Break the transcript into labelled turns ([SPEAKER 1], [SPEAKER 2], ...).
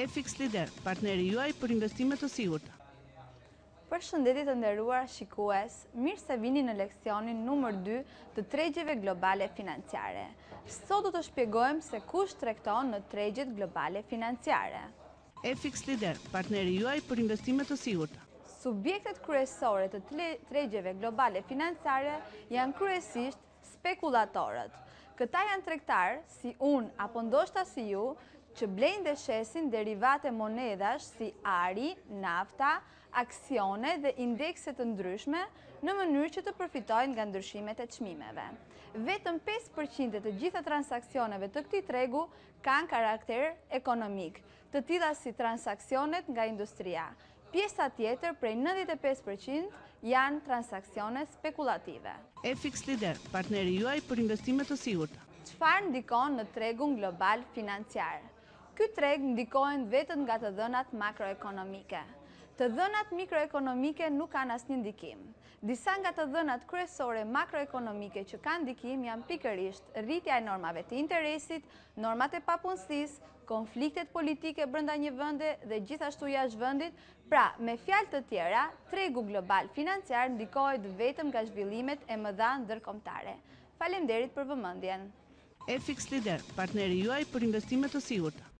[SPEAKER 1] FX Lider, partneri juaj për investime të sigurta.
[SPEAKER 2] Përshëndetje të nderuar shikues, mirë se vini në leksionin numër dy të tregjeve globale financiare. Sot do të shpjegojmë se kush tregton në tregjet globale financiare.
[SPEAKER 1] FX Lider, partneri juaj për investime të sigurta.
[SPEAKER 2] Subjektet kryesore të tregjeve globale financiare janë kryesisht Spekulatorët. Këta janë tregtarë, si unë, apo ndoshta si ju, që blejnë dhe shesin derivate monedhash si ari, nafta, aksione dhe indekse të ndryshme, në mënyrë që të përfitojnë nga ndryshimet e çmimeve. Vetëm pesë për qind e të gjitha transaksioneve të këtij tregu kanë karakter ekonomik, të tilla si transaksionet nga industria, Pjesa tjetër prej nëntëdhjetë e pesë për qind janë transaksione spekulative.
[SPEAKER 1] FX Lider, partneri juaj për investime të sigurta.
[SPEAKER 2] Çfarë ndikon në tregun global financiar? Ky treg ndikohet vetëm nga të dhënat makroekonomike. Të dhënat mikroekonomike nuk kanë asnjë ndikim. Disa nga të dhënat kryesore makroekonomike që kanë ndikim janë pikërisht rritja e normave të interesit, normat e papunësisë, konfliktet politike brenda një vendi dhe gjithashtu jashtë vendit, pra me fjalë të tjera, tregu global financiar ndikohet vetëm nga zhvillimet e mëdha ndërkombëtare. Faleminderit për vëmendjen.
[SPEAKER 1] FX Lider, partneri juaj për investime të sigurta.